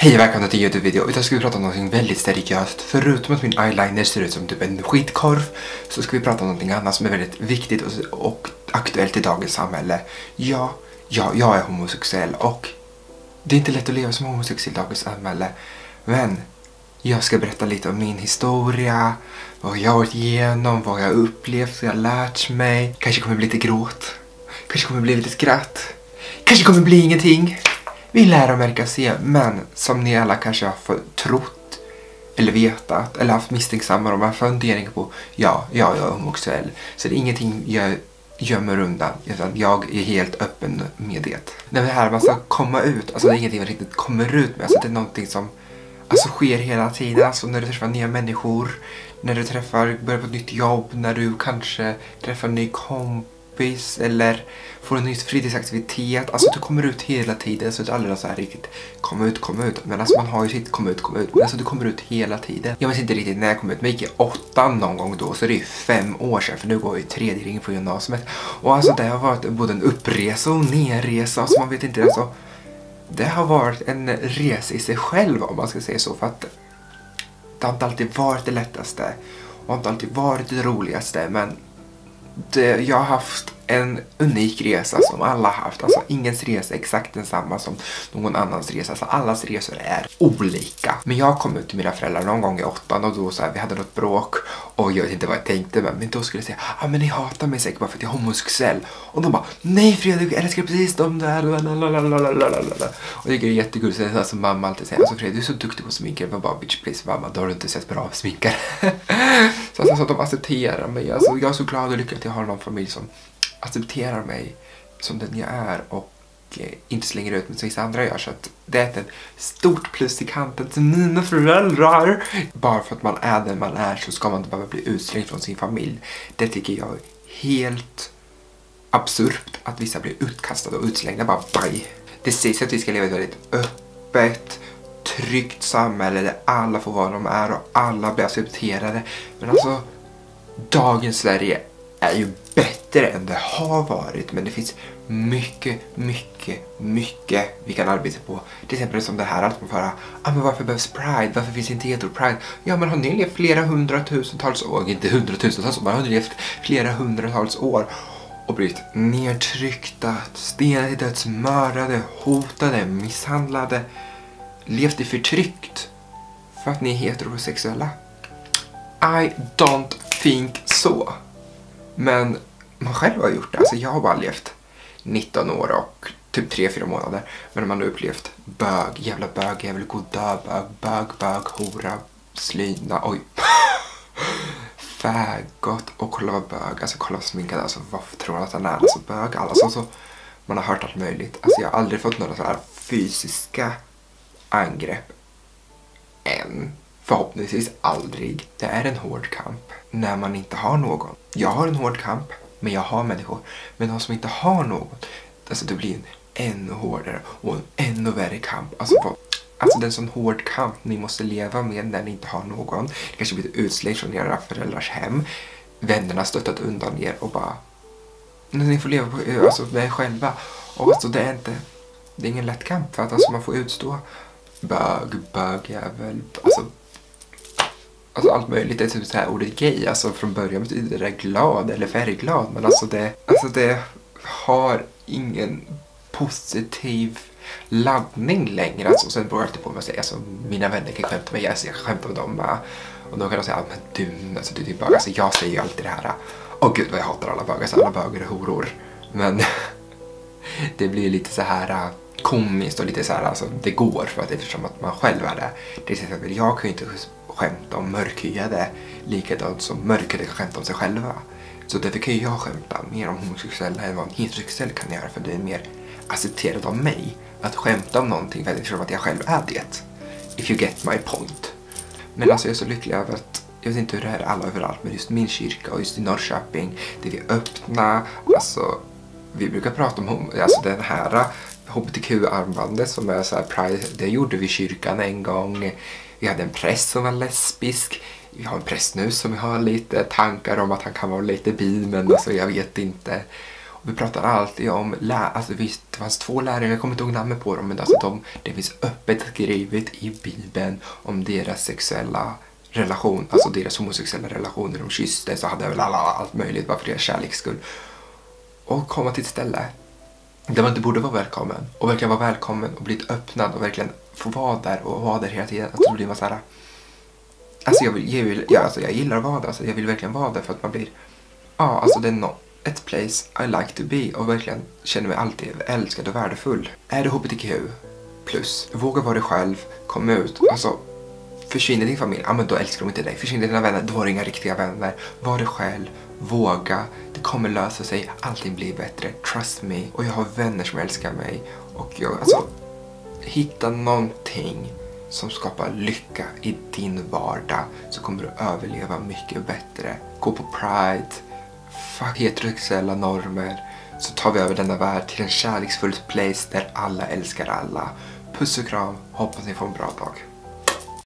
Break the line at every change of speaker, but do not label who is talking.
Hej och välkomna till Youtube-video. Idag ska vi prata om något väldigt seriöst. Förutom att min eyeliner ser ut som typ en skitkorv så ska vi prata om något annat som är väldigt viktigt och, och aktuellt i dagens samhälle. Ja, ja, jag är homosexuell och det är inte lätt att leva som homosexuell i dagens samhälle. Men jag ska berätta lite om min historia, vad jag har varit igenom, vad jag har upplevt, vad jag har lärt mig. Kanske kommer bli lite gråt. Kanske kommer bli lite skratt. Kanske kommer bli ingenting. Vi lär och märka se, men som ni alla kanske har trott eller vetat eller haft misstänksamma om, funderingar på, ja, ja, jag är homosexuell. Så det är ingenting jag gömmer undan, utan jag är helt öppen med det. När det här man ska komma ut, alltså det är ingenting man riktigt kommer ut med, alltså det är någonting som alltså, sker hela tiden. Alltså när du träffar nya människor, när du träffar, börjar på ett nytt jobb, när du kanske träffar en ny kompis kompis eller får en ny fritidsaktivitet. Alltså du kommer ut hela tiden så det är aldrig så här riktigt kom ut, kom ut. Men alltså man har ju sitt kom ut, kom ut. Men alltså du kommer ut hela tiden. Jag vet inte riktigt när jag kom ut men jag gick i åttan någon gång då så det är ju fem år sedan för nu går jag i tredje ringen på gymnasiet. Och alltså det har varit både en uppresa och nerresa så man vet inte alltså. Det har varit en resa i sig själv om man ska säga så för att det har inte alltid varit det lättaste och inte alltid varit det roligaste men det, jag har haft en unik resa som alla haft. Alltså ingens resa är exakt densamma som någon annans resa. Alltså allas resor är olika. Men jag kom ut till mina föräldrar någon gång i åttan och då så här, vi hade något bråk och jag vet inte vad jag tänkte men, men då skulle jag säga ja ah, men ni hatar mig säkert bara för att jag är homosexuell. Och de bara nej Fredrik jag älskar precis de där. Och det är jättegulligt. Så alltså, mamma alltid säger alltså Fredrik du är så duktig på sminkare. Jag bara bitch please mamma då har du inte sett bra sminkare. så alltså, de accepterar mig. Alltså, jag är så glad och lycklig att jag har någon familj som accepterar mig som den jag är och eh, inte slänger ut mig som vissa andra gör. Så att det är ett stort plus i kanten till mina föräldrar. Bara för att man är den man är så ska man inte behöva bli utslängd från sin familj. Det tycker jag är helt absurt att vissa blir utkastade och utslängda bara baj. Det sägs att vi ska leva i ett väldigt öppet, tryggt samhälle där alla får vara de är och alla blir accepterade. Men alltså, dagens Sverige är ju bättre än det har varit men det finns mycket, mycket, mycket vi kan arbeta på. Till exempel som det här att man bara, ah, men varför behövs Pride? Varför finns inte hetero-Pride? Ja men har ni levt flera hundratusentals år, inte hundratusentals år, men har ni levt flera hundratals år och blivit nedtryckta, stenade till döds, mördade, hotade, misshandlade, levt i förtryckt för att ni är heterosexuella? I don't think so. Men man själv har gjort det. Alltså jag har bara levt 19 år och typ 3-4 månader. Men man har upplevt bög, jävla bög, jag vill gå och dö, bög, bög, bög, hora, slyna, oj. Fägot och kolla vad bög, alltså kolla alltså, vad sminkad, alltså varför tror han att han är? Alltså bög, alltså så. Man har hört allt möjligt. Alltså jag har aldrig fått några så här fysiska angrepp än. Förhoppningsvis aldrig. Det är en hård kamp när man inte har någon. Jag har en hård kamp, men jag har människor. Men de som inte har någon, alltså det blir en ännu hårdare och en ännu värre kamp. Alltså, för, alltså det är en sån hård kamp ni måste leva med när ni inte har någon. Ni kanske blir utslängd från era föräldrars hem. Vännerna stöttat undan er och bara... Ni får leva på, alltså, med er själva. Och alltså det är inte... Det är ingen lätt kamp för att alltså, man får utstå bög, bögjävel, alltså Alltså allt möjligt. Det är typ så här ordet gay. Alltså från början betyder det glad eller färgglad. Men alltså det, alltså det har ingen positiv laddning längre. Alltså, sen beror det alltid på vad jag säger. Alltså, mina vänner kan skämta med mig. Alltså, jag skämtar med dem med. Och då kan de säga, ah, men du, alltså, du är bög. Alltså, jag säger ju alltid det här. Åh gud vad jag hatar alla bögar. Alltså, alla bögar är horor. Men det blir lite så här äh, komiskt och lite så här, alltså det går för att eftersom att man själv är det. Det är till exempel, jag kan ju inte skämta om mörkhyade likadant som mörkhyade kan skämta om sig själva. Så därför kan ju jag skämta mer om homosexuella än vad en heterosexuell kan göra för det är mer accepterat av mig att skämta om någonting för eftersom att jag själv är det. If you get my point. Men alltså jag är så lycklig över att jag vet inte hur det är alla överallt men just min kyrka och just i Norrköping det vi öppna, alltså vi brukar prata om alltså den här hbtq-armbandet som är så här pride, det gjorde vi i kyrkan en gång. Vi hade en präst som var lesbisk. Vi har en präst nu som har lite tankar om att han kan vara lite bi men alltså jag vet inte. Vi pratar alltid om, lä alltså visst det fanns två lärare, jag kommer inte ihåg namnet på dem, men alltså de, det finns öppet skrivet i Bibeln om deras sexuella relation, alltså deras homosexuella relationer. De kysstes och hade väl alla, allt möjligt bara för deras kärleks skull. Och komma till ett ställe där man inte borde vara välkommen och verkligen vara välkommen och blivit öppnad och verkligen få vara där och vara där hela tiden. Att då blir man så här, alltså jag, vill, jag, vill, jag, alltså jag gillar att vara där, alltså jag vill verkligen vara där för att man blir, ja alltså det är no, ett place I like to be och verkligen känner mig alltid älskad och värdefull. Är du hbtq plus, våga vara dig själv, kom ut, alltså försvinner din familj, ja men då älskar de inte dig. Försvinner dina vänner, då har du inga riktiga vänner. Var dig själv, våga, det kommer lösa sig, allting blir bättre, trust me. Och jag har vänner som älskar mig. Och jag, alltså, hitta någonting som skapar lycka i din vardag så kommer du överleva mycket bättre. Gå på Pride, fuck heterosexuella normer så tar vi över denna värld till en kärleksfull place där alla älskar alla. Puss och kram, hoppas ni får en bra dag.